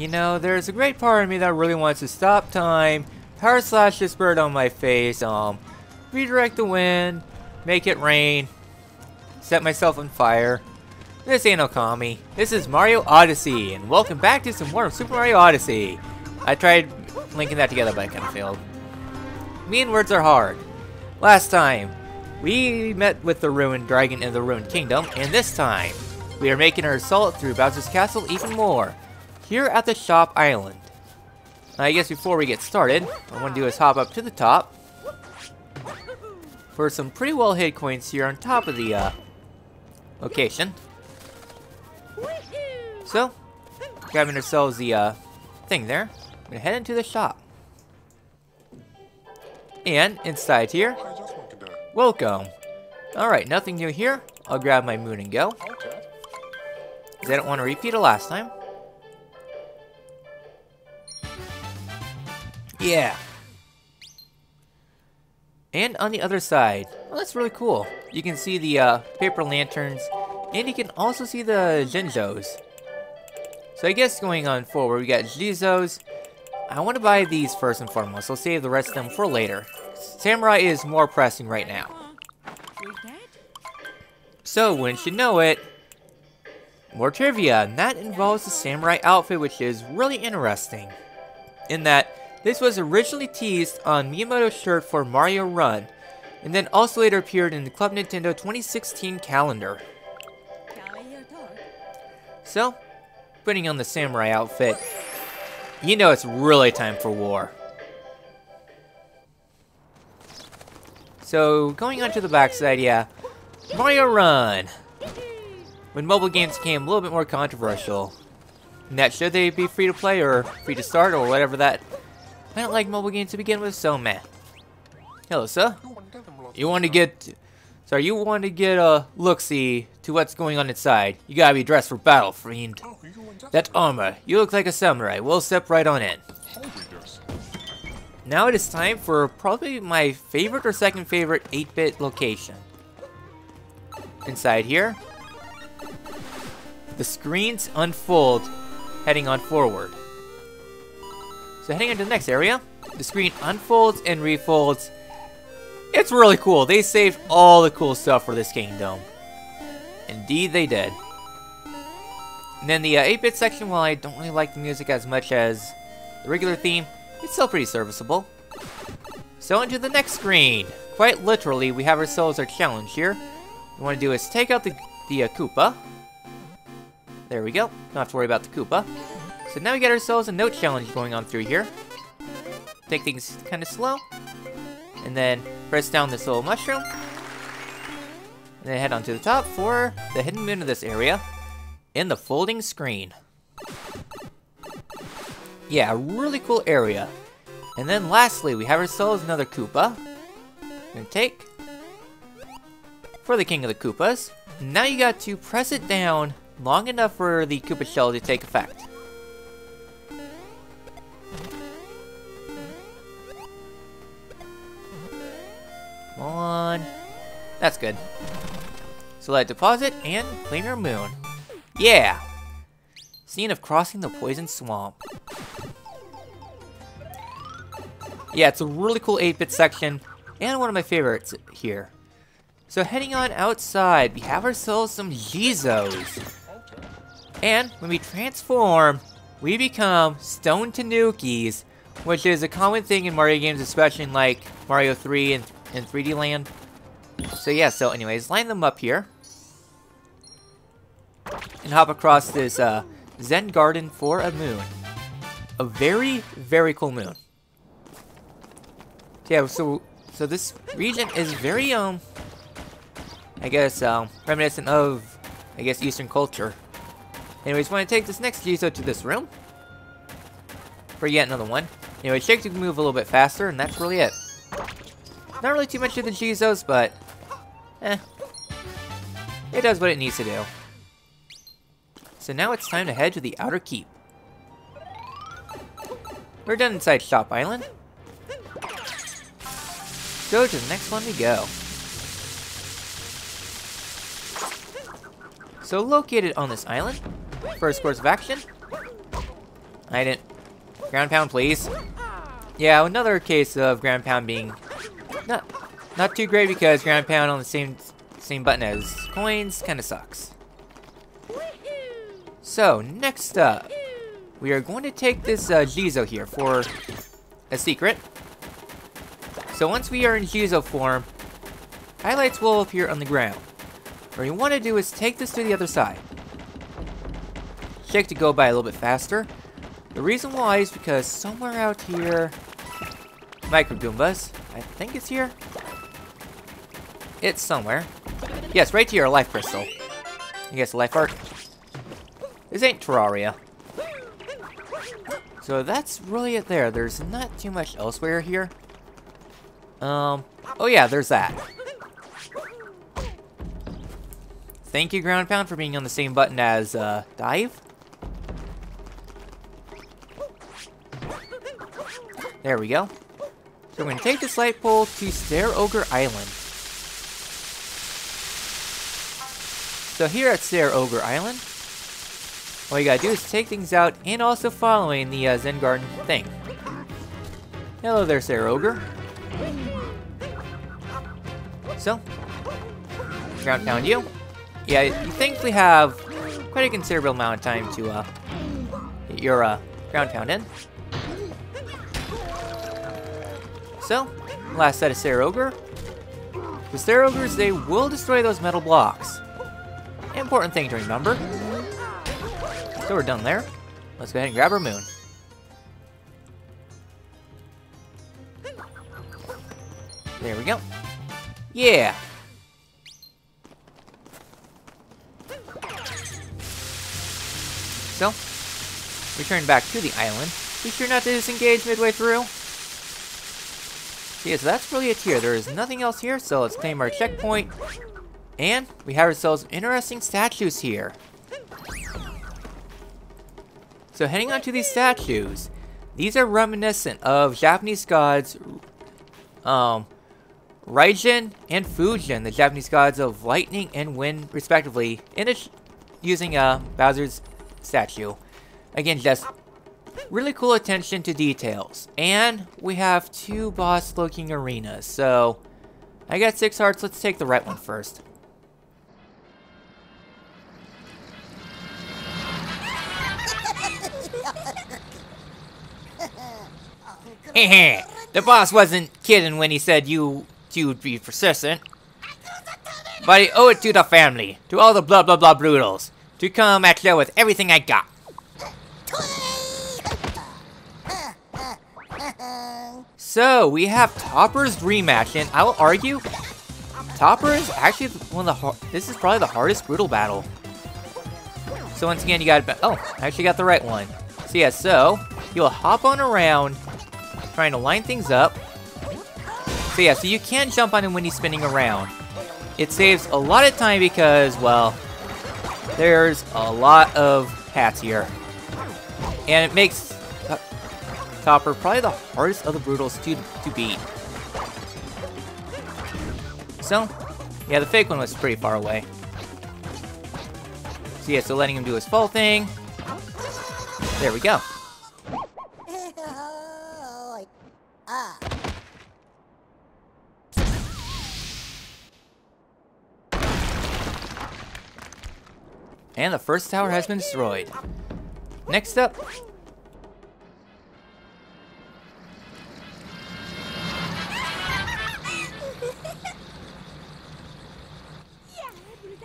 You know, there's a great part of me that really wants to stop time, power slash this bird on my face, um, redirect the wind, make it rain, set myself on fire. This ain't Okami. This is Mario Odyssey, and welcome back to some more of Super Mario Odyssey. I tried linking that together, but I kind of failed. Mean words are hard. Last time, we met with the Ruined Dragon in the Ruined Kingdom, and this time, we are making our assault through Bowser's Castle even more, here at the Shop Island. I guess before we get started, what I want to do is hop up to the top for some pretty well hid coins here on top of the uh, location. So, grabbing ourselves the uh, thing there, we're gonna head into the shop. And inside here, welcome. Alright, nothing new here. I'll grab my moon and go. Because I don't want to repeat it last time. Yeah. And on the other side, well, that's really cool. You can see the uh, paper lanterns, and you can also see the Jizos. So I guess going on forward, we got Jizos. I want to buy these first and foremost. I'll save the rest of them for later. Samurai is more pressing right now. So, wouldn't you know it, more trivia, and that involves the samurai outfit, which is really interesting. In that, this was originally teased on Miyamoto's shirt for Mario Run, and then also later appeared in the Club Nintendo 2016 calendar. So, putting on the samurai outfit, you know it's really time for war. So, going on to the backside, yeah, Mario Run! When mobile games became a little bit more controversial. And that should they be free to play or free to start or whatever that I don't like mobile games to begin with, so meh. Hello, sir. You want to get... Sorry, you want to get a look-see to what's going on inside. You gotta be dressed for battle, friend. That armor. You look like a samurai. We'll step right on in. Now it is time for probably my favorite or second favorite 8-bit location. Inside here, the screens unfold heading on forward. So heading into the next area, the screen unfolds and refolds. It's really cool. They saved all the cool stuff for this kingdom. Indeed they did. And then the 8-bit uh, section, while I don't really like the music as much as the regular theme, it's still pretty serviceable. So into the next screen. Quite literally, we have ourselves our challenge here. What we want to do is take out the, the uh, Koopa. There we go. Have to worry about the Koopa. So now we got ourselves a note challenge going on through here. Take things kind of slow. And then press down this little mushroom. And then head on to the top for the hidden moon of this area. In the folding screen. Yeah, a really cool area. And then lastly, we have ourselves another Koopa. Gonna take for the King of the Koopas. Now you got to press it down long enough for the Koopa shell to take effect. That's good. Select deposit and your moon. Yeah! Scene of crossing the poison swamp. Yeah, it's a really cool 8-bit section, and one of my favorites here. So heading on outside, we have ourselves some Jizos. And when we transform, we become Stone Tanukis, which is a common thing in Mario games, especially in like Mario 3 and in 3D land. So yeah, so anyways, line them up here. And hop across this uh, Zen Garden for a moon. A very, very cool moon. Yeah, so so this region is very, um, I guess, um, reminiscent of, I guess, Eastern culture. Anyways, want to take this next Jizo to this room. For yet another one. Anyway, Shake to move a little bit faster, and that's really it. Not really too much of the Jizos, but... Eh. It does what it needs to do. So now it's time to head to the Outer Keep. We're done inside Shop Island. Go to the next one we go. So located on this island, first course of action, I didn't. Ground pound, please. Yeah, another case of ground pound being not not too great because ground pound on the same same button as coins kind of sucks. So next up, we are going to take this uh, Jizo here for a secret. So once we are in Jizo form, highlights will appear on the ground. What you want to do is take this to the other side. Check to go by a little bit faster. The reason why is because somewhere out here, Micro Goombas, I think it's here. It's somewhere. Yes, right here, a life crystal. I guess life art. This ain't Terraria. So that's really it there. There's not too much elsewhere here. Um, oh yeah, there's that. Thank you, Ground Pound, for being on the same button as, uh, Dive. There we go. So we're going to take this light pole to Stair Ogre Island. So here at Stair Ogre Island, all you gotta do is take things out and also following the uh, Zen Garden thing. Hello there, Stair Ogre. So, ground pound you. Yeah, you thankfully have quite a considerable amount of time to uh, get your uh, ground pound in. So, last set of Stair Ogre. The Stair Ogres, they will destroy those metal blocks. Important thing to remember. So we're done there. Let's go ahead and grab our moon. There we go. Yeah! So, return back to the island. Be sure not to disengage midway through. Yeah, so that's really it here. There is nothing else here, so let's claim our checkpoint. And we have ourselves interesting statues here. So heading on to these statues, these are reminiscent of Japanese gods, um, Raijin and Fujin, the Japanese gods of lightning and wind, respectively, in using uh, Bowser's statue. Again, just really cool attention to details. And we have two boss-looking arenas, so I got six hearts. Let's take the right one first. the boss wasn't kidding when he said you you'd be persistent. But I owe it to the family, to all the blah blah blah Broodals, to come at you with everything I got. So, we have Topper's rematch, and I will argue, Topper is actually one of the this is probably the hardest Broodal battle. So once again, you got oh, I actually got the right one. So yeah, so you'll hop on around, trying to line things up. So yeah, so you can jump on him when he's spinning around. It saves a lot of time because, well, there's a lot of hats here. And it makes Topper probably the hardest of the Broodals to, to beat. So, yeah, the fake one was pretty far away. So yeah, so letting him do his fall thing. There we go. And the first tower has been destroyed. Next up,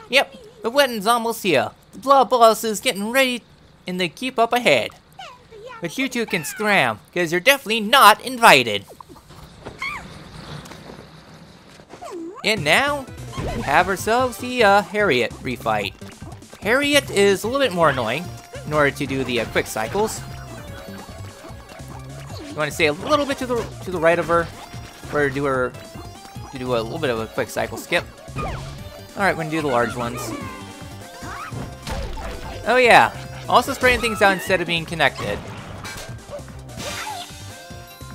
Yep, the wedding's almost here. The Blood Boss is getting ready and they keep up ahead. But you two can scram, because you're definitely not invited. And now, we have ourselves the uh, Harriet refight. Harriet is a little bit more annoying in order to do the uh, quick cycles. You want to stay a little bit to the to the right of her, or do her to do a little bit of a quick cycle skip. Alright, we're gonna do the large ones. Oh yeah, also spraying things out instead of being connected.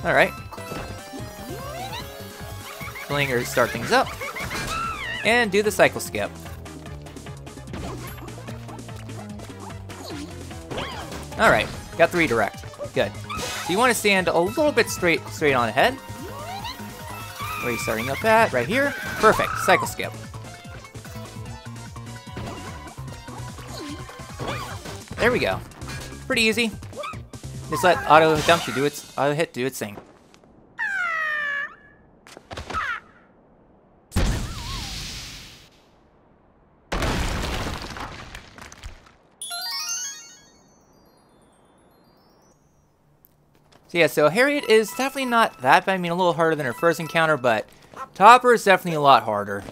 Alright. Flinger start things up. And do the cycle skip. Alright, got Got the redirect. Good. So you want to stand a little bit straight straight on ahead. Where are you starting up at? Right here. Perfect. Cycle skip. There we go. Pretty easy. Just let auto jump do its auto hit do its thing. So yeah, so Harriet is definitely not that bad. I mean, a little harder than her first encounter, but Topper is definitely a lot harder.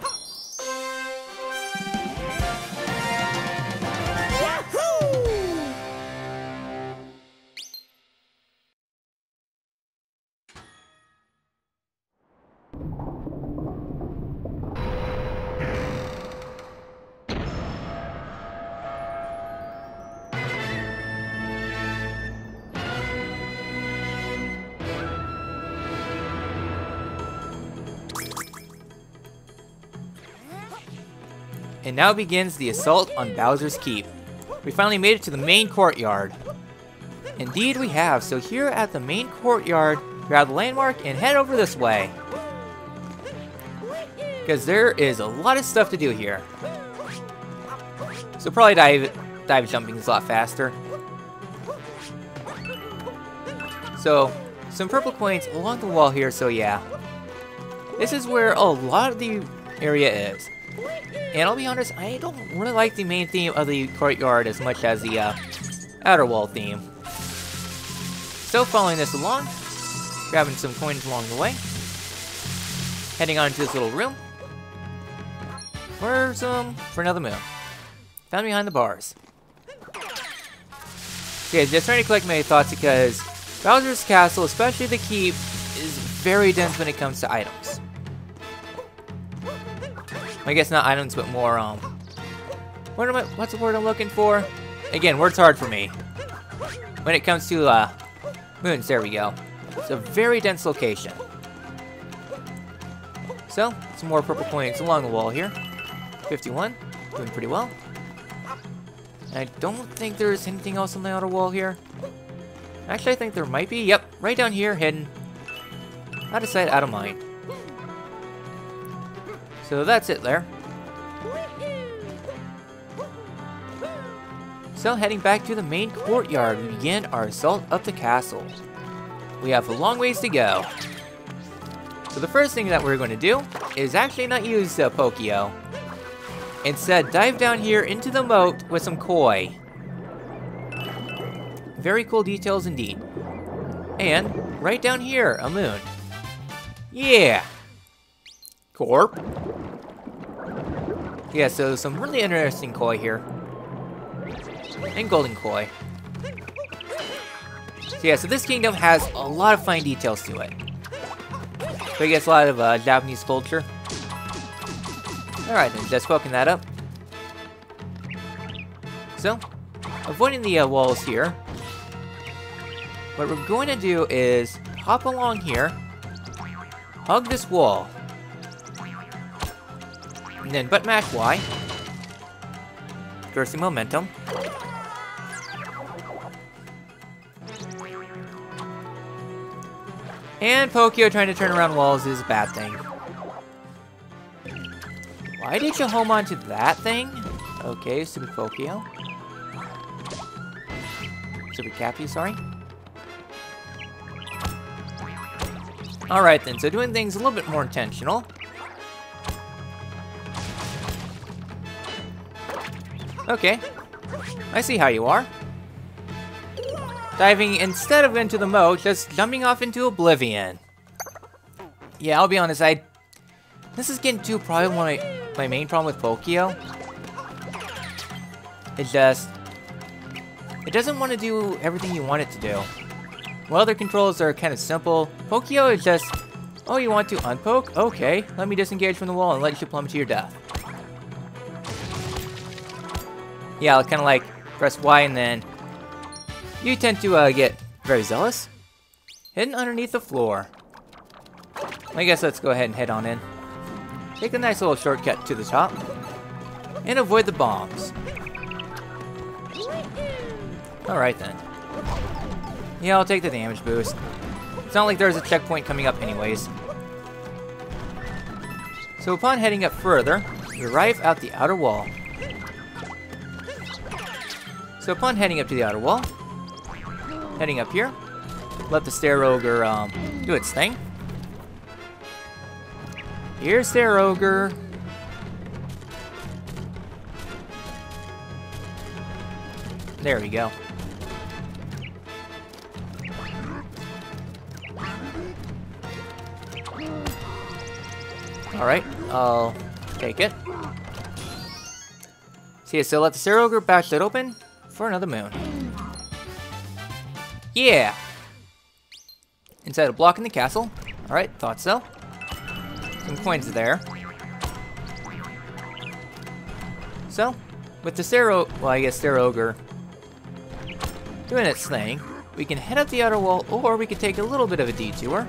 And now begins the assault on Bowser's Keep. We finally made it to the main courtyard. Indeed we have, so here at the main courtyard, grab the landmark and head over this way. Because there is a lot of stuff to do here. So probably dive, dive jumping is a lot faster. So, some purple coins along the wall here, so yeah. This is where a lot of the area is. And I'll be honest, I don't really like the main theme of the courtyard as much as the uh, outer wall theme. So following this along, grabbing some coins along the way, heading on to this little room. For some, for another moon. Found behind the bars. Okay, just trying to collect my thoughts because Bowser's Castle, especially the keep, is very dense when it comes to items. I guess not items, but more, um... What am I, what's the word I'm looking for? Again, words hard for me. When it comes to, uh, moons, there we go. It's a very dense location. So, some more purple coins along the wall here. 51, doing pretty well. I don't think there's anything else on the outer wall here. Actually, I think there might be. Yep, right down here, hidden. Out of sight, out of mind. So that's it there. So heading back to the main courtyard, we begin our assault of the castle. We have a long ways to go. So the first thing that we're going to do is actually not use uh, Pokio. Instead, dive down here into the moat with some koi. Very cool details indeed. And right down here, a moon. Yeah! Corp. Yeah, so some really interesting koi here. And golden koi. So yeah, so this kingdom has a lot of fine details to it. So I guess a lot of uh, Japanese culture. Alright then, just poking that up. So, avoiding the uh, walls here. What we're going to do is hop along here, hug this wall, and then butt mash Y. Cursing momentum. And Pokio trying to turn around walls is a bad thing. Why did you home onto that thing? Okay, stupid Pokio. Stupid Cappy, sorry. Alright then, so doing things a little bit more intentional. Okay. I see how you are. Diving instead of into the moat, just jumping off into oblivion. Yeah, I'll be honest, I... This is getting too probably my, my main problem with Pokio. It just... It doesn't want to do everything you want it to do. While other controls are kind of simple, Pokio is just... Oh, you want to unpoke? Okay, let me disengage from the wall and let you plummet to your death. Yeah, I'll kind of like press Y and then you tend to uh, get very zealous. Hidden underneath the floor. I guess let's go ahead and head on in. Take a nice little shortcut to the top. And avoid the bombs. Alright then. Yeah, I'll take the damage boost. It's not like there's a checkpoint coming up anyways. So upon heading up further, we arrive at the outer wall. So upon heading up to the outer wall, heading up here, let the Stair Ogre um, do its thing. Here's Stair Ogre. There we go. Alright, I'll take it. See, so let the Stair Ogre bash that open for another moon. Yeah! Inside a block in the castle. Alright, thought so. Some coins there. So, with the Stair well I guess Stair Ogre doing its thing, we can head up the outer wall or we could take a little bit of a detour.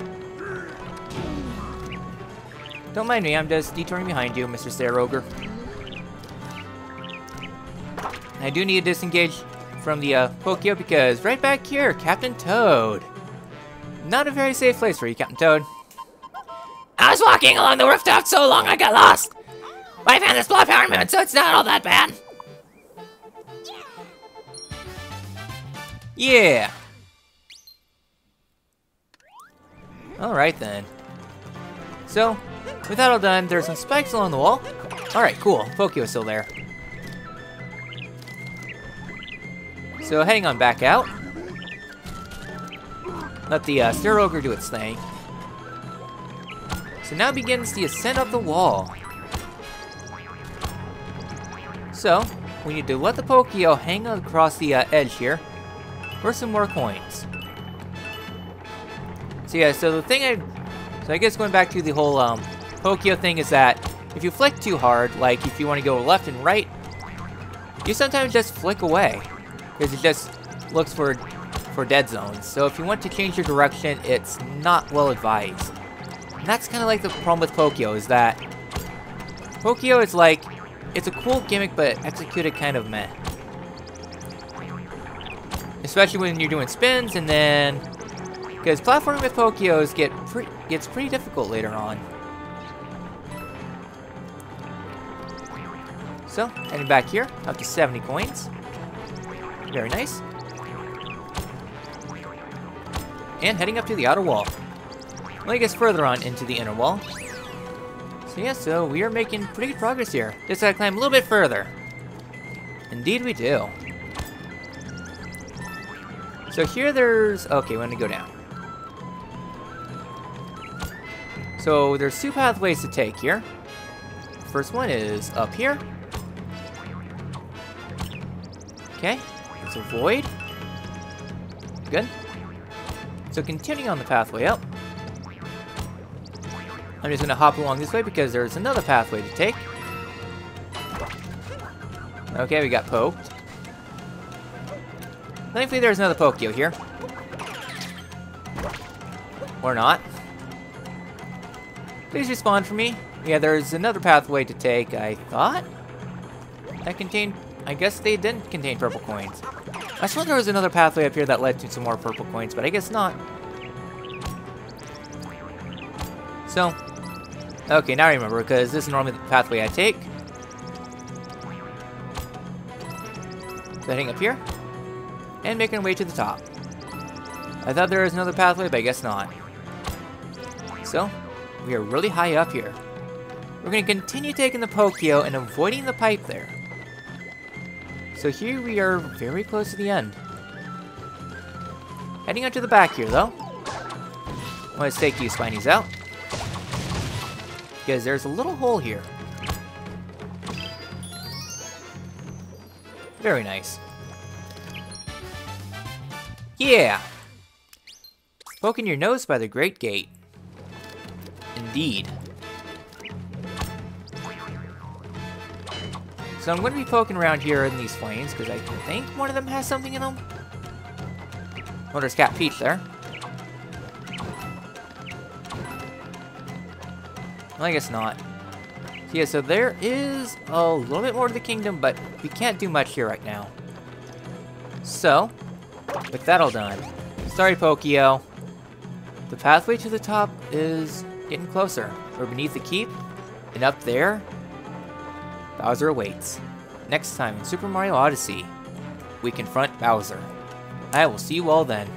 Don't mind me, I'm just detouring behind you, Mr. Stair Ogre. I do need to disengage from the uh, Pokio because right back here, Captain Toad. Not a very safe place for you, Captain Toad. I was walking along the rooftop so long I got lost. But I found this blood power moon, so it's not all that bad. Yeah. Alright then. So, with that all done, there's some spikes along the wall. Alright, cool. Pokio's still there. So heading on back out. Let the uh, Ogre do its thing. So now begins the ascent of the wall. So, we need to let the Pokio hang across the uh, edge here for some more coins. So yeah, so the thing I... So I guess going back to the whole um, Pokio thing is that if you flick too hard, like if you want to go left and right, you sometimes just flick away. Because it just looks for for dead zones. So if you want to change your direction, it's not well advised. And that's kind of like the problem with Pokio, is that Pokio is like, it's a cool gimmick, but executed kind of meh. Especially when you're doing spins, and then... Because platforming with Pokios get pre gets pretty difficult later on. So, heading back here, up to 70 coins. Very nice. And heading up to the outer wall. Well, I guess further on into the inner wall. So yeah, so we are making pretty good progress here. Just gotta climb a little bit further. Indeed we do. So here there's... Okay, we're gonna go down. So there's two pathways to take here. First one is up here. Okay, it's a void. Good. So continuing on the pathway up. I'm just gonna hop along this way because there's another pathway to take. Okay, we got poked. Thankfully there's another Pokio here. Or not. Please respond for me. Yeah, there's another pathway to take, I thought. That contained... I guess they didn't contain purple coins. I thought there was another pathway up here that led to some more purple coins, but I guess not. So, okay, now I remember, because this is normally the pathway I take. So heading up here, and making our way to the top. I thought there was another pathway, but I guess not. So, we are really high up here. We're going to continue taking the Pokio and avoiding the pipe there. So here we are very close to the end. Heading out to the back here, though. Let's take you Spinies out. Because there's a little hole here. Very nice. Yeah! Poking your nose by the Great Gate. Indeed. So I'm going to be poking around here in these flames, because I think one of them has something in them. Oh, there's Cat Peach there. Well, I guess not. Yeah, so there is a little bit more to the kingdom, but we can't do much here right now. So, with that all done, Sorry, Pokio. The pathway to the top is getting closer. We're beneath the keep, and up there, Bowser awaits. Next time in Super Mario Odyssey, we confront Bowser. I will see you all then.